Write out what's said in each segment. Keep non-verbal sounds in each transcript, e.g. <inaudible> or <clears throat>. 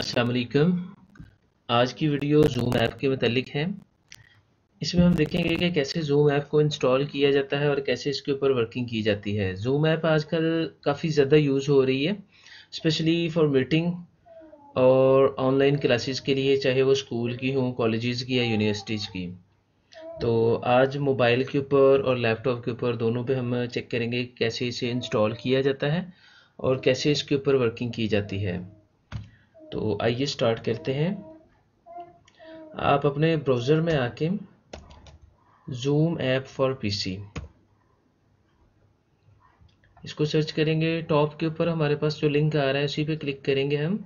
असलकम आज की वीडियो जूम ऐप के मतलब है। इसमें हम देखेंगे कि कैसे जूम ऐप को इंस्टॉल किया जाता है और कैसे इसके ऊपर वर्किंग की जाती है। जूम ऐप आजकल काफ़ी ज़्यादा यूज़ हो रही है स्पेशली फॉर मीटिंग और ऑनलाइन क्लासेस के लिए, चाहे वो स्कूल की हों कॉलेजेस की या यूनिवर्सिटीज़ की। तो आज मोबाइल के ऊपर और लैपटॉप के ऊपर दोनों पे हम चेक करेंगे कैसे इसे इंस्टॉल किया जाता है और कैसे इसके ऊपर वर्किंग की जाती है। तो आइए स्टार्ट करते हैं। आप अपने ब्राउज़र में आके जूम ऐप फॉर पीसी इसको सर्च करेंगे। टॉप के ऊपर हमारे पास जो लिंक आ रहा है, उसी पे क्लिक करेंगे हम।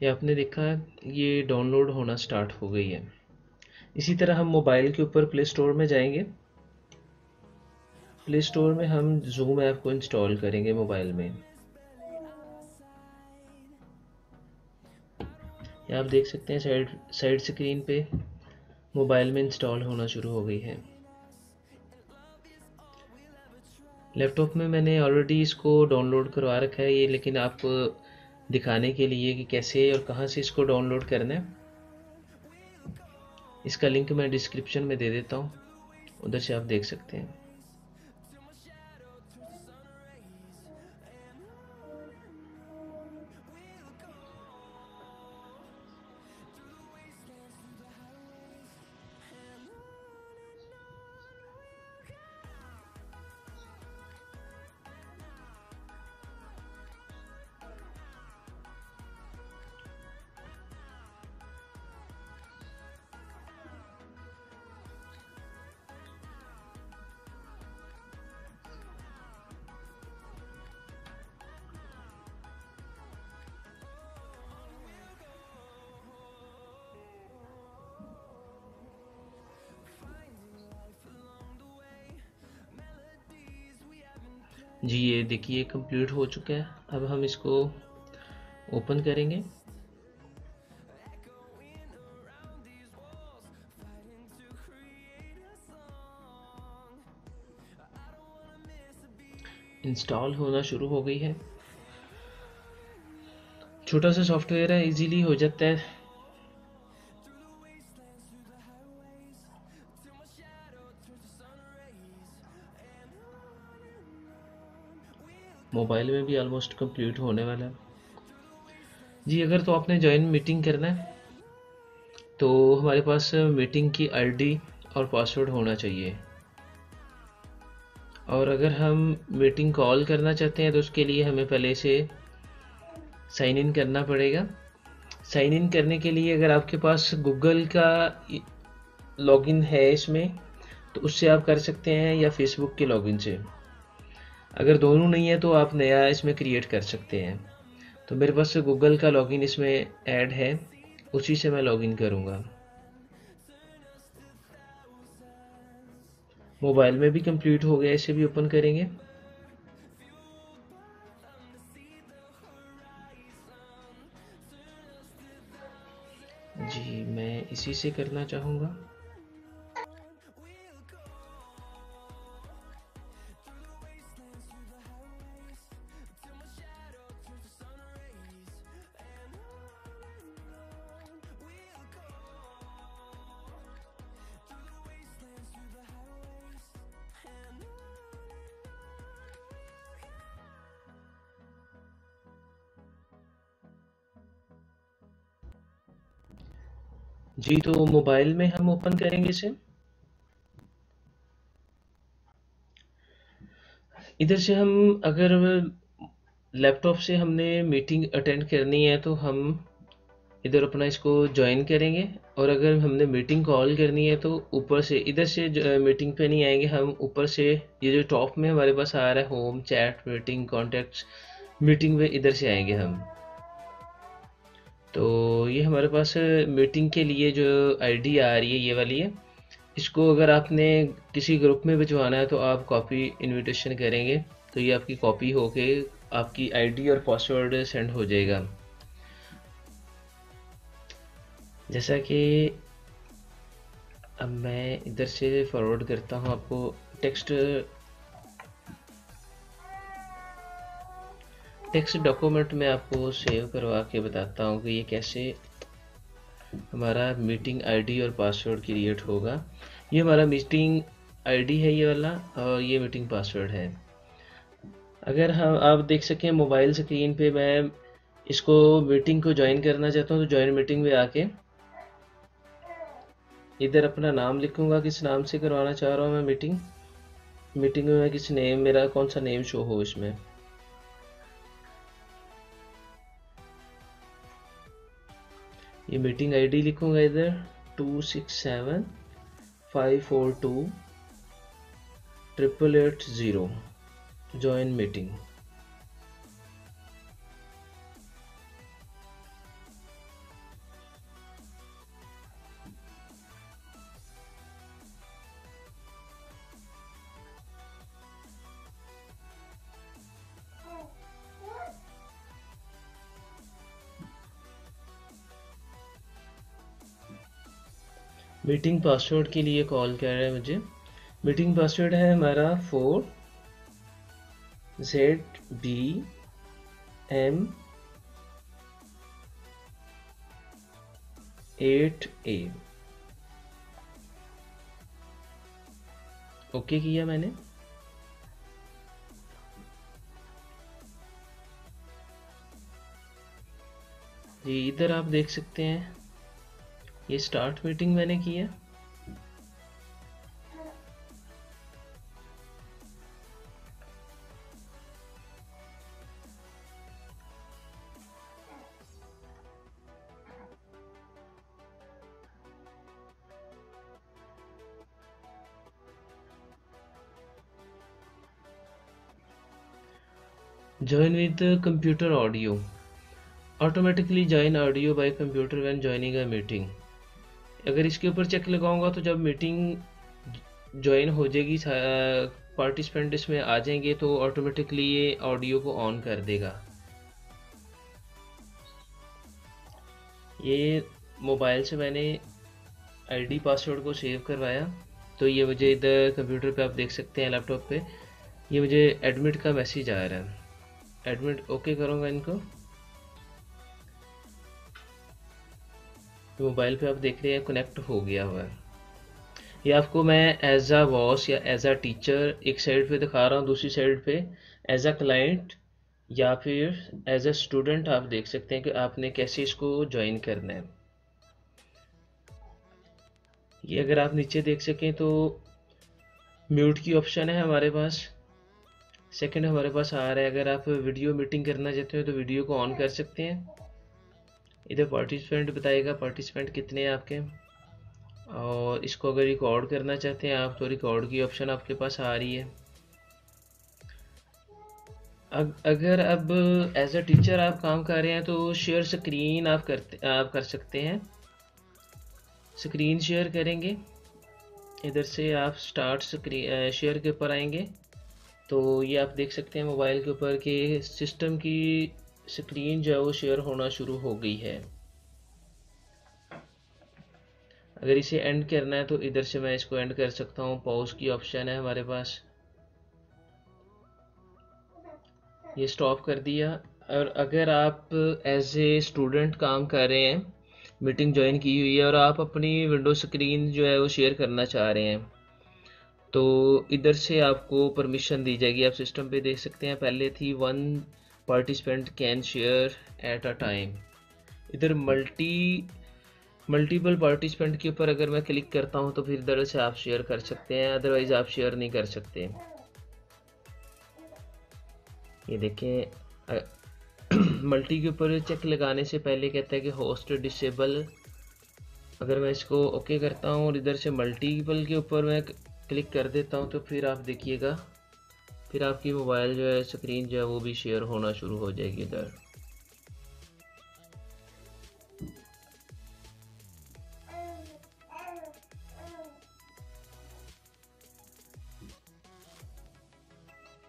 ये आपने देखा, ये डाउनलोड होना स्टार्ट हो गई है। इसी तरह हम मोबाइल के ऊपर प्ले स्टोर में जाएँगे। प्ले स्टोर में हम जूम ऐप को इंस्टॉल करेंगे मोबाइल में। आप देख सकते हैं साइड साइड स्क्रीन पे मोबाइल में इंस्टॉल होना शुरू हो गई है। लैपटॉप में मैंने ऑलरेडी इसको डाउनलोड करवा रखा है ये, लेकिन आपको दिखाने के लिए कि कैसे और कहाँ से इसको डाउनलोड करना है। इसका लिंक मैं डिस्क्रिप्शन में दे देता हूँ। उधर से आप देख सकते हैं। जी, ये देखिए कंप्लीट हो चुका है। अब हम इसको ओपन करेंगे। इंस्टॉल होना शुरू हो गई है। छोटा सा सॉफ्टवेयर है इजीली हो जाता है। मोबाइल में भी ऑलमोस्ट कंप्लीट होने वाला है। जी, अगर तो आपने ज्वाइन मीटिंग करना है तो हमारे पास मीटिंग की आईडी और पासवर्ड होना चाहिए। और अगर हम मीटिंग कॉल करना चाहते हैं तो उसके लिए हमें पहले से साइन इन करना पड़ेगा। साइन इन करने के लिए अगर आपके पास गूगल का लॉगिन है इसमें तो उससे आप कर सकते हैं या फेसबुक के लॉगिन से। अगर दोनों नहीं है तो आप नया इसमें क्रिएट कर सकते हैं। तो मेरे पास गूगल का लॉगिन इसमें ऐड है। उसी से मैं लॉगिन करूँगा। मोबाइल में भी कंप्लीट हो गया, इसे भी ओपन करेंगे। जी, मैं इसी से करना चाहूँगा। जी तो मोबाइल में हम ओपन करेंगे इसे इधर से हम, अगर लैपटॉप से हमने मीटिंग अटेंड करनी है तो हम इधर अपना इसको ज्वाइन करेंगे। और अगर हमने मीटिंग कॉल करनी है तो ऊपर से, इधर से मीटिंग पे नहीं आएँगे, हम ऊपर से, ये जो टॉप में हमारे पास आ रहा है, home, chat, meeting, contacts, meeting में इधर से आएँगे हम। तो ये हमारे पास मीटिंग के लिए जो आईडी आ रही है, ये वाली है। इसको अगर आपने किसी ग्रुप में भिजवाना है तो आप कॉपी इनविटेशन करेंगे। तो ये आपकी कॉपी होके आपकी आईडी और पासवर्ड सेंड हो जाएगा। जैसा कि अब मैं इधर से फॉरवर्ड करता हूँ आपको। टेक्स्ट टेक्स्ट डॉक्यूमेंट में आपको सेव करवा के बताता हूँ कि ये कैसे हमारा मीटिंग आईडी और पासवर्ड क्रिएट होगा। ये हमारा मीटिंग आईडी है ये वाला और ये मीटिंग पासवर्ड है। अगर हम, आप देख सकें मोबाइल स्क्रीन पे मैं इसको मीटिंग को ज्वाइन करना चाहता हूँ तो ज्वाइन मीटिंग में आके इधर अपना नाम लिखूँगा, किस नाम से करवाना चाह रहा हूँ मैं मीटिंग मीटिंग में मैं किस नेम मेरा कौन सा नेम शो हो इसमें। ये मीटिंग आईडी लिखूँगा इधर two six seven five four two triple eight zero join meeting meeting password के लिए कॉल कर रहा है मुझे। मीटिंग पासवर्ड है हमारा four Z B M eight A okay किया मैंने। जी, इधर आप देख सकते हैं। ये स्टार्ट मीटिंग मैंने किया join with the computer audio automatically join audio by computer when joining a meeting अगर इसके ऊपर चेक लगाऊँगा तो जब मीटिंग ज्वाइन हो जाएगी पार्टिसिपेंट इसमें आ जाएँगे तो ऑटोमेटिकली ये ऑडियो को ऑन कर देगा। ये मोबाइल से मैंने आईडी पासवर्ड को सेव करवाया। तो ये मुझे इधर कंप्यूटर पे आप देख सकते हैं लैपटॉप पे। ये मुझे एडमिट का मैसेज आ रहा है। एडमिट ओके करूँगा इनको। तो मोबाइल पे आप देख रहे हैं कनेक्ट हो गया हुआ है। ये आपको मैं एज अ बॉस या एज अ टीचर एक साइड पे दिखा रहा हूँ, दूसरी साइड पे एज अ क्लाइंट या फिर एज अ स्टूडेंट आप देख सकते हैं कि आपने कैसे इसको ज्वाइन करना है। ये अगर आप नीचे देख सकें तो म्यूट की ऑप्शन है हमारे पास। सेकंड हमारे पास आ रहा है, अगर आप वीडियो मीटिंग करना चाहते हो तो वीडियो को ऑन कर सकते हैं। इधर पार्टिसिपेंट बताएगा पार्टिसिपेंट कितने हैं आपके? और इसको अगर रिकॉर्ड करना चाहते हैं आप तो रिकॉर्ड की ऑप्शन आपके पास आ रही है। अगर अब एज अ टीचर आप काम कर रहे हैं तो शेयर स्क्रीन आप करते, आप कर सकते हैं। स्क्रीन शेयर करेंगे। इधर से आप स्टार्ट स्क्रीन शेयर के ऊपर आएँगे। तो ये आप देख सकते हैं मोबाइल के ऊपर कि सिस्टम की स्क्रीन जो है वो शेयर होना शुरू हो गई है। अगर इसे एंड करना है तो इधर से मैं इसको एंड कर सकता हूँ। पॉज की ऑप्शन है हमारे पास। ये स्टॉप कर दिया। और अगर आप एज ए स्टूडेंट काम कर रहे हैं मीटिंग ज्वाइन की हुई है और आप अपनी विंडो स्क्रीन जो है वो शेयर करना चाह रहे हैं तो इधर से आपको परमिशन दी जाएगी। आप सिस्टम पे देख सकते हैं, पहले थी one participant can share at a time इधर मल्टी मल्टीपल पार्टिसिपेंट के ऊपर अगर मैं क्लिक करता हूँ तो फिर इधर से आप शेयर कर सकते हैं अदरवाइज़ आप शेयर नहीं कर सकते। ये देखें मल्टी <clears throat> के ऊपर चेक लगाने से पहले कहता है कि होस्ट डिसेबल अगर मैं इसको ओके करता हूँ और इधर से मल्टीपल के ऊपर मैं क्लिक कर देता हूँ तो फिर आप देखिएगा। फिर आपकी मोबाइल जो है स्क्रीन जो है, वो भी शेयर होना शुरू हो जाएगी इधर।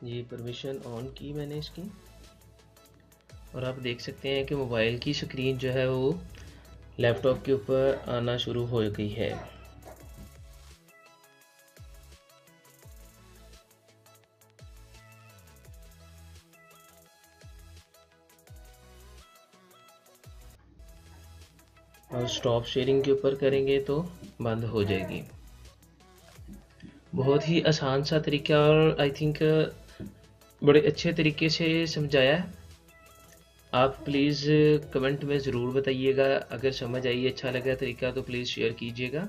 ये परमिशन ऑन की मैंने इसकी। और आप देख सकते हैं कि मोबाइल की स्क्रीन जो है, वो लैपटॉप के ऊपर आना शुरू हो गई है। और स्टॉप शेयरिंग के ऊपर करेंगे तो बंद हो जाएगी। बहुत ही आसान सा तरीका और आई थिंक बड़े अच्छे तरीके से समझाया। आप प्लीज़ कमेंट में ज़रूर बताइएगा। अगर समझ आई अच्छा लगा तरीका तो प्लीज़ शेयर कीजिएगा।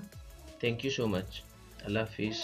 थैंक यू सो मच अल्लाह हाफिज़।